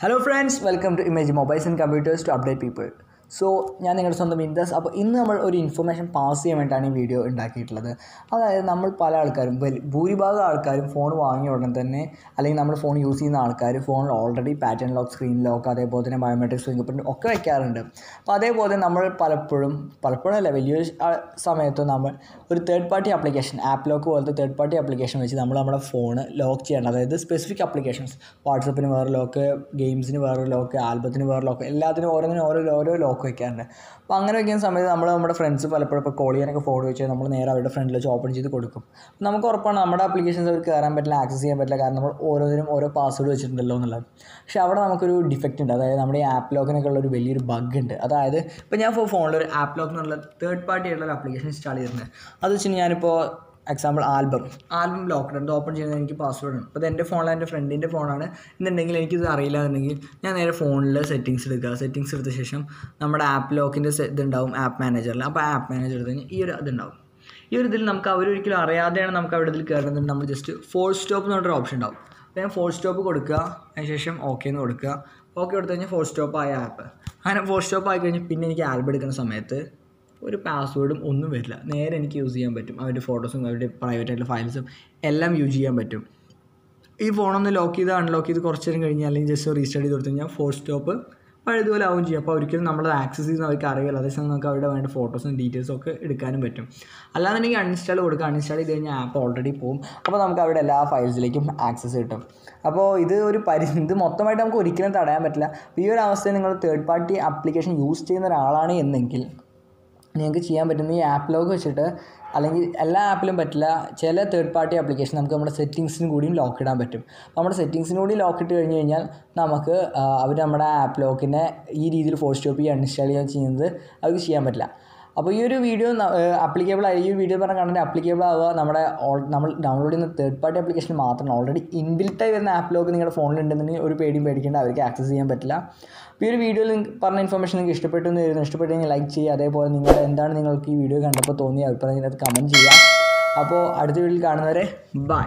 Hello friends, welcome to Image Mobiles and Computers to Update People. So ഞാൻ നിങ്ങളുടെ സ്വന്തം Indus അപ്പോൾ ഇന്ന് നമ്മൾ ഒരു ഇൻഫർമേഷൻ പാസ് ചെയ്യാൻ വേണ്ടിയിട്ടാണ് ഈ വീഡിയോ ഉണ്ടാക്കിയിട്ടുള്ളത്. അതായത് നമ്മൾ പല ആൾക്കാരും ഭൂരിഭാഗം ആൾക്കാരും ഫോൺ വാങ്ങിയ ഉടനെ തന്നെ അല്ലെങ്കിൽ നമ്മൾ ഫോൺ യൂസ് ചെയ്യുന്ന ആൾക്കാർ ഫോണിൽ already pattern lock screen lock അതേപോലെ തന്നെ ബയോമെട്രിക്സ് ഫിംഗർ പ്രിന്റ് ഒക്കെ വെക്കാറുണ്ട്. അപ്പോൾ അതേപോലെ നമ്മൾ പലപ്പോഴും പലപ്പോഴും അല്ല വലിയൊരു സമയത്ത് നമ്മൾ ഒരു third party application app lock പോലത്തെ തേർഡ് പാർട്ടി ആപ്ലിക്കേഷൻ വെച്ച് നമ്മൾ നമ്മുടെ ഫോൺ ലോക്ക് ചെയ്യണം. അതായത് സ്പെസിഫിക് ആപ്ലിക്കേഷൻസ് വാട്സപ്പിന് വേറെ ലോക്ക് ഗെയിംസിന് വേറെ ലോക്ക് ആൽബത്തിന് വേറെ ലോക്ക് എല്ലാത്തിനും ഓരോന്നിനും ഓരോ ഓരോ ലോക്ക് വെക്കാറുണ്ട് അപ്പോൾ അങ്ങനെ വയ്ക്കുന്ന സമയത്ത് നമ്മൾ നമ്മുടെ ഫ്രണ്ട്സ് പലപ്പോഴും ഇപ്പോൾ കോൾ ചെയ്യാനൊക്കെ ഫോൺ വെച്ച് നമ്മൾ നേരെ അവരുടെ ഫ്രണ്ടിൽ വെച്ച് ഓപ്പൺ ചെയ്ത് കൊടുക്കും. നമുക്ക് ഉറപ്പാണ് നമ്മുടെ ആപ്ലിക്കേഷൻസ് അവർക്ക് കയറാൻ പറ്റില്ല ആക്സസ് ചെയ്യാൻ പറ്റില്ല കാരണം നമ്മൾ ഓരോന്നിനും ഓരോ പാസ്വേഡ് വെച്ചിട്ടുണ്ടല്ലോ എന്നുള്ളത്. പക്ഷേ അവിടെ നമുക്കൊരു ഡിഫക്റ്റ് ഉണ്ട്. അതായത് നമ്മുടെ ഈ ആപ്പ് ലോക്കിനൊക്കെ ഉള്ള ഒരു വലിയൊരു ബഗ് ഉണ്ട്. അതായത് ഇപ്പോൾ ഞാൻ ഫോണിൽ ഒരു ആപ്പ് ലോക്ക് എന്നുള്ള തേർഡ് പാർട്ടി ആയിട്ടുള്ള ഒരു ആപ്ലിക്കേഷൻ ഇൻസ്റ്റാൾ ചെയ്തിട്ടുണ്ട്. അത് വെച്ച് ഞാനിപ്പോൾ എക്സാമ്പിൾ ആൽബം ആൽബം ലോക്ക്ഡ് ഉണ്ട് ഓപ്പൺ ചെയ്യുന്നത് എനിക്ക് പാസ്വേഡ് ഉണ്ട് അപ്പോൾ എന്റെ ഫോണിൽ എന്റെ ഫ്രണ്ടിന്റെ ഫോണാണ് എന്നുണ്ടെങ്കിൽ എനിക്കിത് അറിയില്ല എന്നുണ്ടെങ്കിൽ ഞാൻ നേരെ ഫോണിൽ സെറ്റിങ്സ് എടുക്കുക. സെറ്റിങ്സ് എടുത്ത ശേഷം നമ്മുടെ ആപ്പ് ലോക്കിന്റെ ഇതുണ്ടാവും ആപ്പ് മാനേജറിൽ അപ്പോൾ ആപ്പ് മാനേജർ എടുത്ത് ഈ ഒരു ഇതുണ്ടാവും. ഈ ഒരു ഇതിൽ നമുക്ക് അവരൊരിക്കലും അറിയാതെയാണ് നമുക്ക് അവിടെ ഇതിൽ കയറുന്നത് നമ്മൾ ജസ്റ്റ് ഫോർ സ്റ്റോപ്പ് എന്ന് പറഞ്ഞൊരു ഓപ്ഷൻ ഉണ്ടാവും. അപ്പോൾ ഞാൻ ഫോർ സ്റ്റോപ്പ് കൊടുക്കുക. അതിനുശേഷം ഓക്കെ എന്ന് കൊടുക്കുക. ഓക്കെ കൊടുത്തു കഴിഞ്ഞാൽ ഫോർ സ്റ്റോപ്പ് ആയ ആപ്പ് അങ്ങനെ ഫോർ സ്റ്റോപ്പ് ആയി കഴിഞ്ഞാൽ പിന്നെ എനിക്ക് ആൽബം എടുക്കുന്ന സമയത്ത് ഒരു പാസ്വേഡും ഒന്നും വരില്ല. നേരെ എനിക്ക് യൂസ് ചെയ്യാൻ പറ്റും. അവരുടെ ഫോട്ടോസും അവരുടെ പ്രൈവറ്റ് ആയിട്ടുള്ള ഫയൽസും എല്ലാം യൂസ് ചെയ്യാൻ പറ്റും. ഈ ഫോണൊന്ന് ലോക്ക് ചെയ്ത് അൺലോക്ക് ചെയ്ത് കുറച്ച് നേരം കഴിഞ്ഞാൽ അല്ലെങ്കിൽ ജസ്റ്റ് റീസ്റ്റാർട്ട് ചെയ്ത് കൊടുത്തു കഴിഞ്ഞാൽ ഫോർ സ്റ്റോപ്പ് പഴയതുപോലെ ആവും ചെയ്യും. അപ്പോൾ ഒരിക്കലും നമ്മൾ ആക്സസ് ചെയ്യുന്ന അവർക്ക് അറിയില്ല. അതേസമയം നമുക്ക് അവരുടെ വേണ്ട ഫോട്ടോസും ഡീറ്റെയിൽസും ഒക്കെ എടുക്കാനും പറ്റും. അല്ലാന്നുണ്ടെങ്കിൽ അൺഇൻസ്റ്റാൾ കൊടുക്കുക. അൺഇൻസ്റ്റാൾ ചെയ്ത് കഴിഞ്ഞാൽ ആപ്പ് ഓൾറെഡി പോകും അപ്പോൾ നമുക്ക് അവരുടെ എല്ലാ ഫയൽസിലേക്കും ആക്സസ് കിട്ടും. അപ്പോൾ ഇത് ഒരു പരി ഇത് മൊത്തമായിട്ട് നമുക്ക് ഒരിക്കലും തടയാൻ പറ്റില്ല. ഈ ഒരു അവസ്ഥയിൽ നിങ്ങൾ തേർഡ് പാർട്ടി ആപ്ലിക്കേഷൻ യൂസ് ചെയ്യുന്ന ഒരാളാണ് എന്നെങ്കിൽ നിങ്ങൾക്ക് ചെയ്യാൻ പറ്റുന്ന ഈ ആപ്പ് ലോക്ക് വെച്ചിട്ട് അല്ലെങ്കിൽ എല്ലാ ആപ്പിലും പറ്റില്ല ചില തേർഡ് പാർട്ടി ആപ്ലിക്കേഷൻ നമുക്ക് നമ്മുടെ സെറ്റിങ്സിന് കൂടിയും ലോക്ക് ഇടാൻ പറ്റും. നമ്മുടെ സെറ്റിങ്സിന് കൂടി ലോക്ക് ഇട്ട് കഴിഞ്ഞ് കഴിഞ്ഞാൽ നമുക്ക് അവർ നമ്മുടെ ആപ്പ് ലോക്കിനെ ഈ രീതിയിൽ ഫോർ സ്റ്റോപ്പ് ചെയ്യുക അൺഇൻസ്റ്റാൾ ചെയ്യുക ചെയ്യുന്നത് അവർക്ക് ചെയ്യാൻ പറ്റില്ല. അപ്പോൾ ഈ ഒരു വീഡിയോ അപ്ലിക്കബിൾ ആയി ഈ വീഡിയോ പറഞ്ഞ കണ്ടന്റ് അപ്ലിക്കബിൾ ആവുക നമ്മുടെ നമ്മൾ ഡൗൺലോഡ് ചെയ്യുന്ന തേർഡ് പാർട്ടി ആപ്ലിക്കേഷൻ മാത്രമാണ് ഓൾറെഡി ഇൻബിൽട്ടായി വരുന്ന ആപ്പിലൊക്കെ നിങ്ങളുടെ നിങ്ങളുടെ ഫോണിലുണ്ടെന്നുണ്ടെങ്കിൽ ഒരു പേടിയും പേടിക്കേണ്ട അവർക്ക് ആക്സസ് ചെയ്യാൻ പറ്റില്ല. അപ്പോൾ ഈ ഒരു വീഡിയോ നിങ്ങൾക്ക് പറഞ്ഞ ഇൻഫർമേഷൻ നിങ്ങൾക്ക് ഇഷ്ടപ്പെട്ടു എന്ന് വരുന്നു ഇഷ്ടപ്പെട്ടെങ്കിൽ ലൈക്ക് ചെയ്യുക. അതേപോലെ നിങ്ങൾ എന്താണ് നിങ്ങൾക്ക് ഈ വീഡിയോ കണ്ടപ്പോൾ തോന്നിയ അഭിപ്രായം ഇതിനകത്ത് കമന്റ് ചെയ്യുക. അപ്പോൾ അടുത്ത വീഡിയോയിൽ കാണുന്നവരെ ബൈ